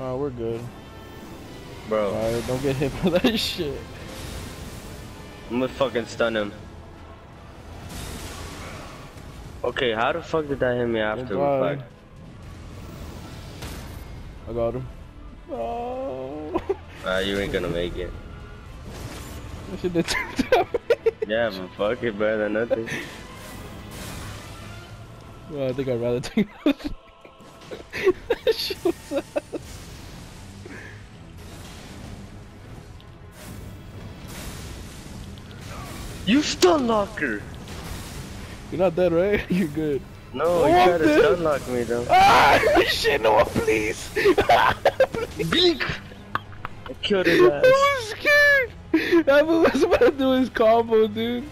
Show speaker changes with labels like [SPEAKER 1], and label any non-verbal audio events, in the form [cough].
[SPEAKER 1] Nah, we're good.
[SPEAKER 2] Bro,
[SPEAKER 1] Alright, don't get hit by that [laughs] shit.
[SPEAKER 2] I'm gonna fucking stun him. Okay, how the fuck did that hit me after?
[SPEAKER 1] Goodbye.
[SPEAKER 2] Like,
[SPEAKER 1] I got him. Oh. [laughs]
[SPEAKER 2] ah, you ain't gonna make it.
[SPEAKER 1] That shit did two damage.
[SPEAKER 2] Yeah, but fuck it, better than nothing.
[SPEAKER 1] Well, I think I'd rather take that. [laughs] that shit was
[SPEAKER 2] You stun locker!
[SPEAKER 1] You're not dead, right? [laughs] You're good.
[SPEAKER 2] No,
[SPEAKER 1] Oh,
[SPEAKER 2] you tried to stun lock me though. [laughs]
[SPEAKER 1] Ah! Shit, no, please! [laughs]
[SPEAKER 2] Blink! I killed his ass.
[SPEAKER 1] I was scared! That was about to do his combo, dude.